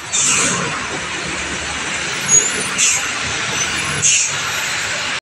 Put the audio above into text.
Thank you.